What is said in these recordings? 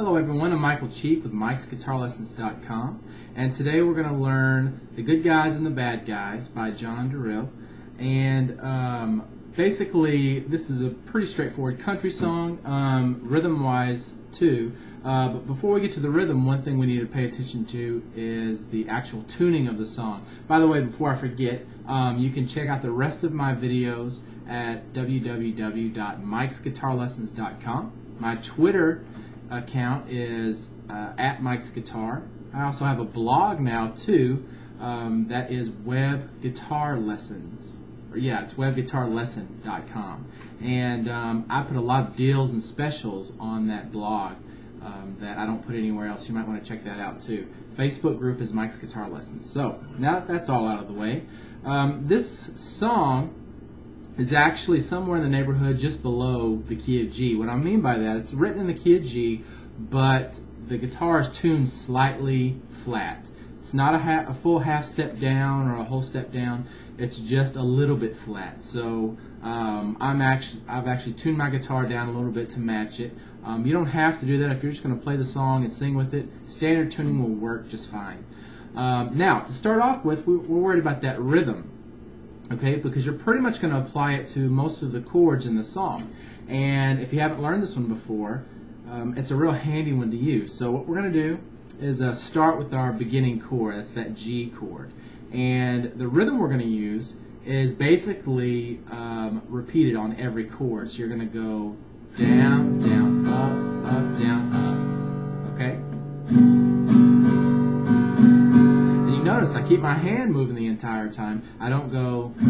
I'm Michael Chief with Mike's Mike'sGuitarLessons.com, and today we're going to learn The Good Guys and the Bad Guys by John Durrill. And um, basically, this is a pretty straightforward country song, um, rhythm-wise too. Uh, but before we get to the rhythm, one thing we need to pay attention to is the actual tuning of the song. By the way, before I forget, um, you can check out the rest of my videos at www.mikesguitarlessons.com. My Twitter account is uh, at Mike's Guitar. I also have a blog now too. Um, that is Web Guitar Lessons. Or yeah, it's webguitarlesson.com. And um, I put a lot of deals and specials on that blog um, that I don't put anywhere else. You might want to check that out too. Facebook group is Mike's Guitar Lessons. So now that that's all out of the way, um, this song is actually somewhere in the neighborhood just below the key of G. What I mean by that, it's written in the key of G, but the guitar is tuned slightly flat. It's not a, half, a full half step down or a whole step down. It's just a little bit flat. So um, I'm actually I've actually tuned my guitar down a little bit to match it. Um, you don't have to do that if you're just going to play the song and sing with it. Standard tuning will work just fine. Um, now to start off with, we're worried about that rhythm okay? Because you're pretty much going to apply it to most of the chords in the song. And if you haven't learned this one before, um, it's a real handy one to use. So what we're going to do is uh, start with our beginning chord. That's that G chord. And the rhythm we're going to use is basically um, repeated on every chord. So you're going to go down, down, up, up, down, up. I keep my hand moving the entire time. I don't go, I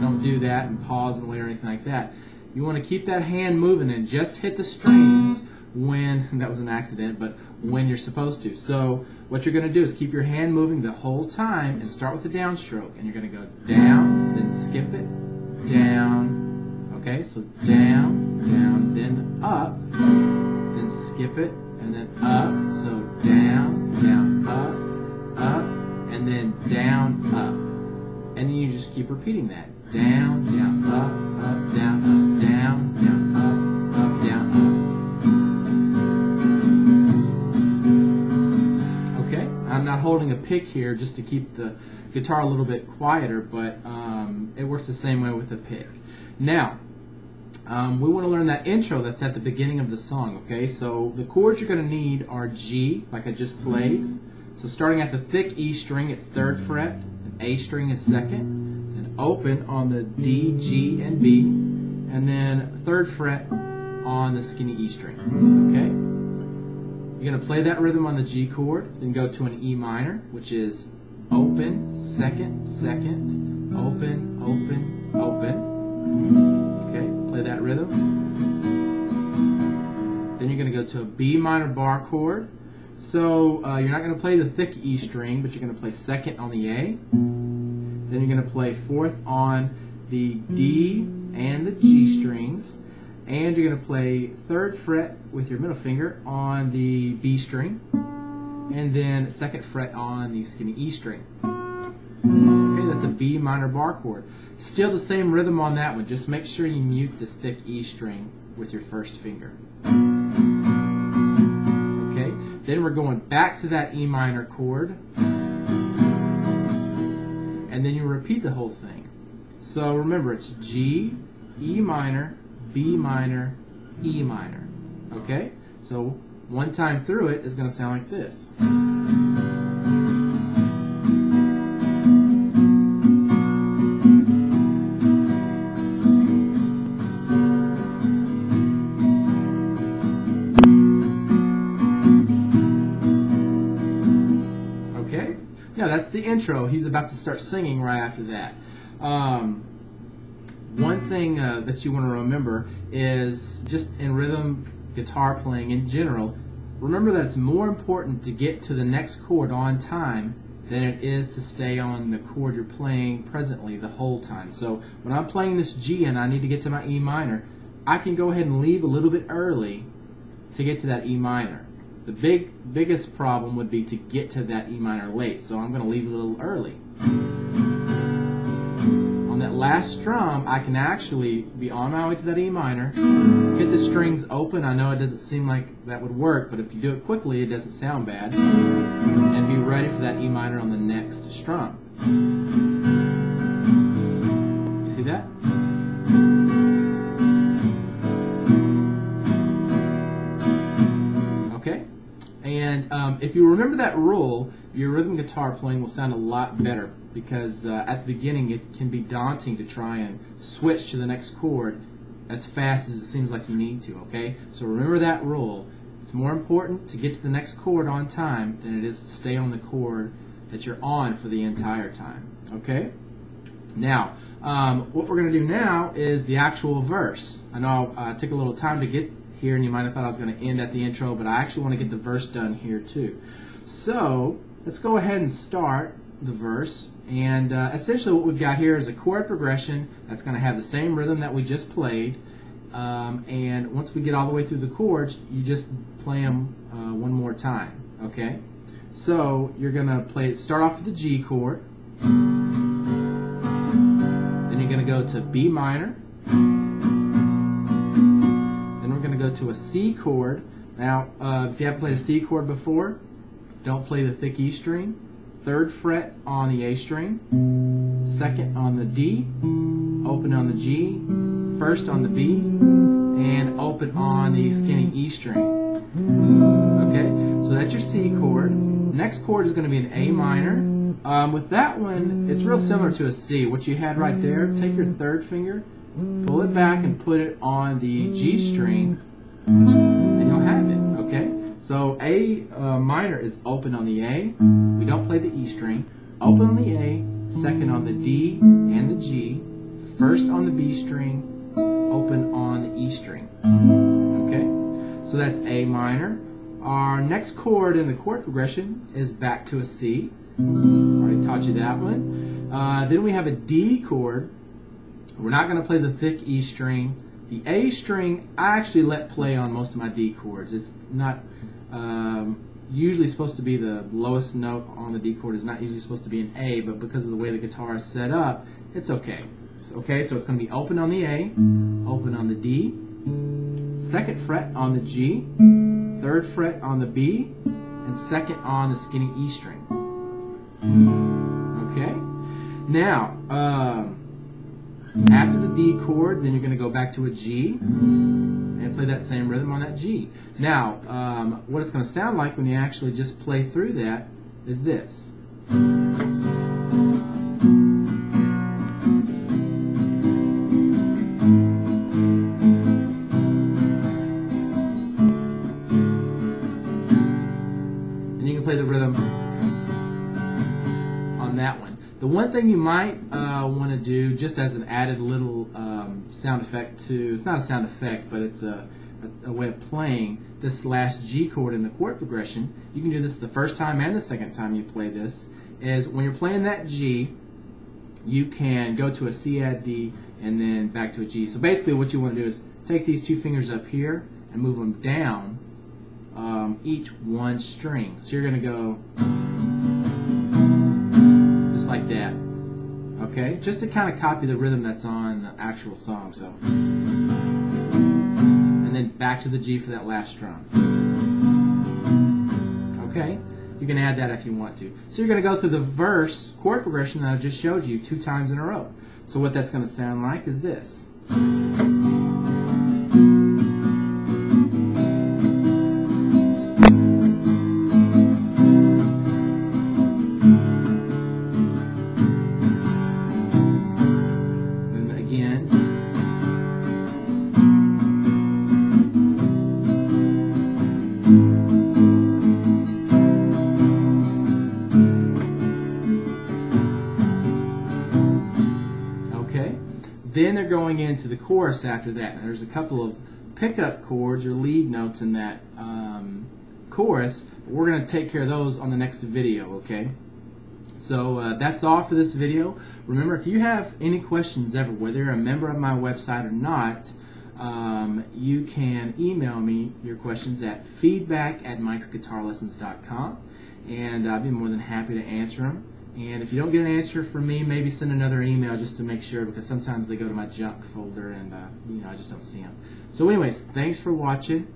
don't do that and pause and wait or anything like that. You want to keep that hand moving and just hit the strings when, that was an accident, but when you're supposed to. So what you're going to do is keep your hand moving the whole time and start with a downstroke. And you're going to go down, then skip it, down, okay, so down, down, then up, then skip it, and then up, so down, down, up, up, and then down, up. And then you just keep repeating that. Down, down, up, up, down, up, down, down, up, up, down, up. Okay, I'm not holding a pick here just to keep the guitar a little bit quieter, but um, it works the same way with a pick. Now, um, we want to learn that intro that's at the beginning of the song, okay? So the chords you're going to need are G, like I just played. So starting at the thick E string, it's third fret, and A string is second, then open on the D, G, and B, and then third fret on the skinny E string, okay? You're going to play that rhythm on the G chord, then go to an E minor, which is open, second, second, open, open, open Okay, play that rhythm. Then you're going to go to a B minor bar chord. So uh, you're not going to play the thick E string, but you're going to play second on the A. Then you're going to play fourth on the D and the G strings. And you're going to play third fret with your middle finger on the B string. And then second fret on the skinny E string. Okay, that's a B minor bar chord. Still the same rhythm on that one. Just make sure you mute this thick E string with your first finger. Then we're going back to that E minor chord. And then you repeat the whole thing. So remember, it's G, E minor, B minor, E minor. Okay? So one time through it is going to sound like this. That's the intro. He's about to start singing right after that. Um, one thing uh, that you want to remember is just in rhythm guitar playing in general, remember that it's more important to get to the next chord on time than it is to stay on the chord you're playing presently the whole time. So when I'm playing this G and I need to get to my E minor, I can go ahead and leave a little bit early to get to that E minor. The big biggest problem would be to get to that E minor late, so I'm going to leave a little early. On that last strum, I can actually be on my way to that E minor, hit the strings open. I know it doesn't seem like that would work, but if you do it quickly, it doesn't sound bad. And be ready for that E minor on the next strum. If you remember that rule, your rhythm guitar playing will sound a lot better because uh, at the beginning it can be daunting to try and switch to the next chord as fast as it seems like you need to, okay? So remember that rule. It's more important to get to the next chord on time than it is to stay on the chord that you're on for the entire time, okay? Now, um, what we're going to do now is the actual verse. I know uh, took a little time to get here, and you might have thought I was going to end at the intro, but I actually want to get the verse done here too. So, let's go ahead and start the verse. And uh, essentially what we've got here is a chord progression that's going to have the same rhythm that we just played. Um, and once we get all the way through the chords, you just play them uh, one more time. Okay? So you're going to play start off with the G chord. Then you're going to go to B minor. Go to a C chord. Now, uh, if you haven't played a C chord before, don't play the thick E string third fret on the A string, second on the D, open on the G, first on the B, and open on the skinny E string. Okay, so that's your C chord. Next chord is going to be an A minor. Um, with that one, it's real similar to a C. What you had right there, take your third finger, pull it back, and put it on the G string, and you'll have it. Okay. So A uh, minor is open on the A. We don't play the E string. Open on the A, second on the D and the G, first on the B string, open on the E string. Okay? So that's A minor. Our next chord in the chord progression is back to a C. Already taught you that one. Uh, then we have a D chord. We're not going to play the thick E string. The A string, I actually let play on most of my D chords. It's not um, usually supposed to be the lowest note on the D chord is not usually supposed to be an A, but because of the way the guitar is set up, it's okay. okay, so it's going to be open on the A, open on the D, second fret on the G, third fret on the B, and second on the skinny E string. Okay? Now, um, after the D chord, then you're going to go back to a G and play that same rhythm on that G. Now, um, what it's going to sound like when you actually just play through that is this. And you can play the rhythm on that one. The one thing you might uh, want to do, just as an added little um, sound effect to, it's not a sound effect, but it's a, a, a, way of playing this last G chord in the chord progression. You can do this the first time and the second time you play this, is when you're playing that G, you can go to a C add D and then back to a G. So basically what you want to do is take these two fingers up here and move them down um, each one string. So you're going to go like that. Okay, just to kind of copy the rhythm that's on the actual song. So, and then back to the G for that last strum. Okay, you can add that if you want to. So you're going to go through the verse chord progression that I just showed you two times in a row. So what that's going to sound like is this. Then they're going into the chorus after that. Now, there's a couple of pickup chords or lead notes in that um, chorus. We're going to take care of those on the next video, okay? So uh, that's all for this video. Remember, if you have any questions ever, whether you're a member of my website or not, um, you can email me your questions at feedback at mikesguitarlessons.com, and I'll be more than happy to answer them. And if you don't get an answer from me, maybe send another email just to make sure because sometimes they go to my junk folder and uh, you know I just don't see them. So, anyways, thanks for watching